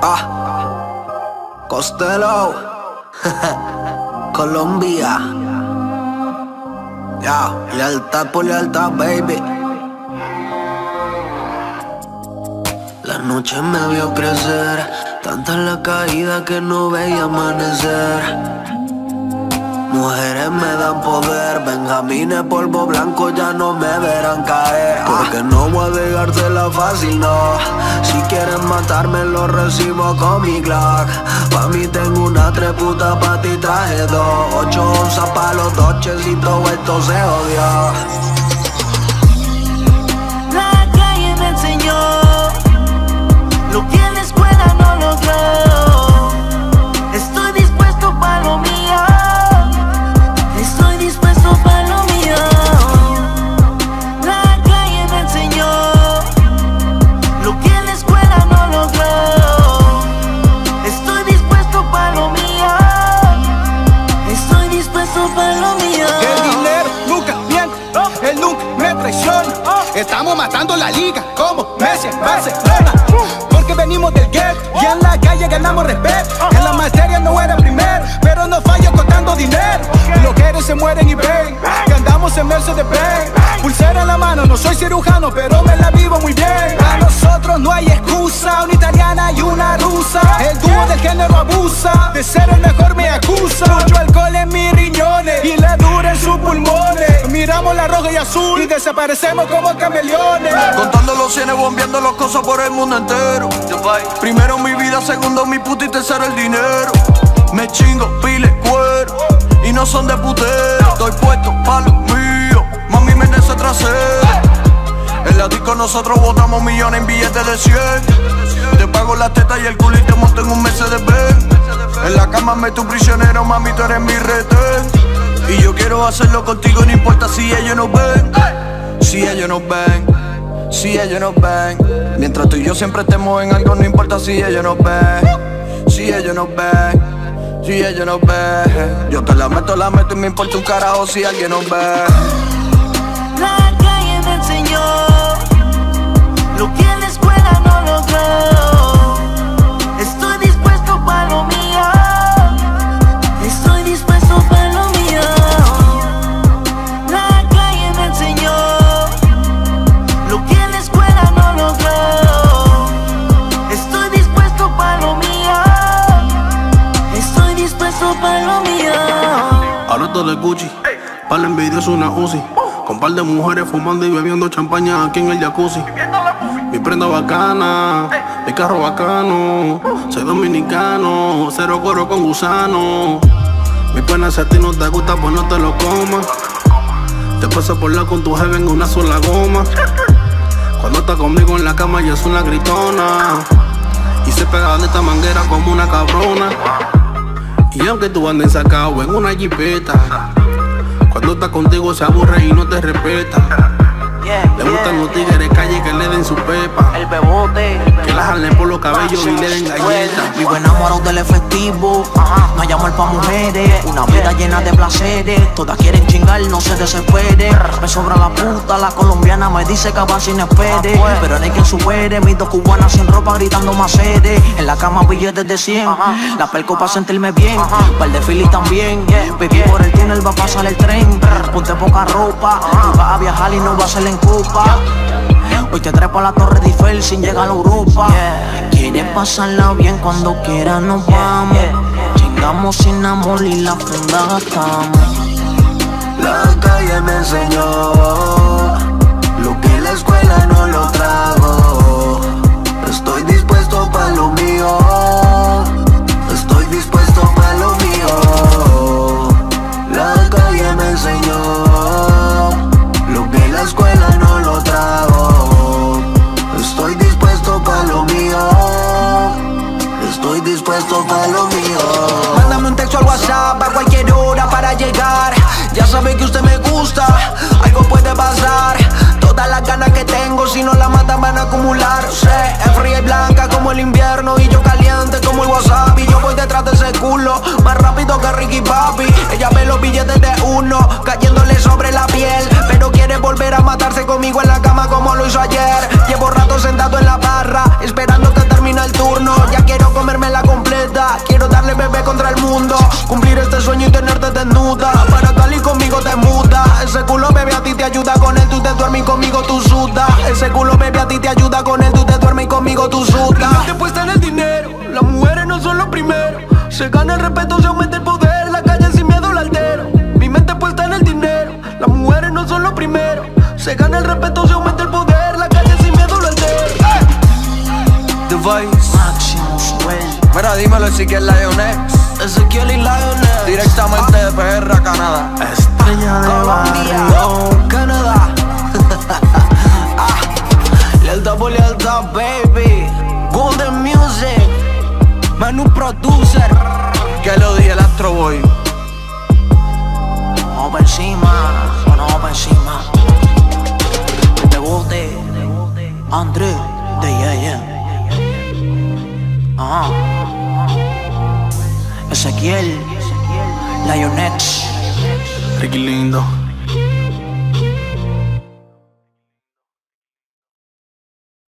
Ah, Costello, Colombia. Ya, lealtad por lealtad, baby. La noche me vio crecer, tanta la caída que no veía amanecer. Mujeres me dan poder, benjamines polvo blanco ya no me verán caer. Porque no voy a dejártela fácil, no. Si quieren matarme lo recibo con mi Glock Pa' mí tengo una treputa, pa' ti traje dos. Ocho onzas pa' los doches y todo esto se odió Estamos matando la liga como Messi Barcelona. Porque venimos del get y en la calle ganamos respeto. En la materia no era primero, pero no fallo contando dinero. De ser el mejor me acusa. Mucho alcohol en mis riñones y la dura en sus pulmones. Miramos la roja y azul y desaparecemos como cameleones. Contando los cienes, bombeando las cosas por el mundo entero. Primero mi vida, segundo mi puta y tercero el dinero. Me chingo, pile, cuero y no son de putero. Estoy puesto pa' lo mío, mami me trasero. En la disco nosotros botamos millones en billetes de 100. Te pago la teta y el culito te monto en un Mercedes Benz. En la cama me tu prisionero, mami tú eres mi retén. Y yo quiero hacerlo contigo, no importa si ellos nos ven. Si ellos nos ven, si ellos nos ven. Mientras tú y yo siempre estemos en algo, no importa si ellos nos ven. Si ellos nos ven, si ellos nos ven. Yo te la meto, la meto y me importa un carajo si alguien nos ve. Gucci. Para la envidioso una Uzi. Con par de mujeres fumando y bebiendo champaña aquí en el jacuzzi. Mi prenda bacana, mi carro bacano. Soy dominicano, cero coro con gusano. Mi pena si a ti no te gusta, pues no te lo comas. Te paso por la con tu jefe en una sola goma. Cuando está conmigo en la cama ya es una gritona. Y se pega de esta manguera como una cabrona. Y aunque tú andes sacado en una jipeta, cuando está contigo se aburre y no te respeta. Le gustan los tigres calle que le den su pepa. El bebote. Que cabellos y le den galletas. Vivo enamorado del efectivo. No hay amor pa' mujeres. Una vida llena de placeres. Todas quieren chingar, no se desespere. Me sobra la puta, la colombiana me dice que va sin espere. Pero no hay quien supere. Mis dos cubanas sin ropa gritando más seres. En la cama billetes de 100. La pelco pa' sentirme bien. El desfile también. Baby por el tiene va a pasar el tren. Ponte poca ropa. Tú vas a viajar y no vas a ser en Hoy te trepo a la torre de Eiffel sin llegar a Europa Quieres pasarla bien cuando quiera nos vamos. Chingamos sin amor y la funda gastamos La calle me enseñó Lo que la escuela no lo trago. Estoy dispuesto Mándame un texto al WhatsApp a cualquier hora para llegar. Ya sabe que usted me gusta, algo puede pasar. Todas las ganas que tengo si no la matan van a acumular. Sé, es fría y blanca como el invierno Y yo caliente como el Y yo voy detrás de ese culo Más rápido que Ricky Papi. Ella ve los billetes de uno Cayéndole sobre la piel Pero quiere volver a matarse conmigo en la cama como lo hizo ayer. Llevo rato sentado en la barra Esperando que Cumplir este sueño y tenerte desnuda. Para tal y conmigo te muda. Ese culo bebé a ti te ayuda con él Tú te duermes conmigo tú sudas. Ese culo bebé a ti te ayuda con él Tú te duermes conmigo tú sudas. Te puesta en el dinero Las mujeres no son lo primero. Se gana el respeto, se aumenta el poder La calle sin miedo la altero. Mi mente puesta en el dinero Las mujeres no son lo primero. Se gana el respeto, se aumenta el poder La calle sin miedo la altero. ¡Hey! Device. Máximo Mira, dímelo si quieres la Ezequiel y Lionel. Directamente de PR Canadá. Estrella de barrio. Canadá. ah, lealtad por lealtad, baby. Golden Music. Manu Producer. Que lo dije el Astro Boy. Ezequiel, Lionex. Ricky lindo.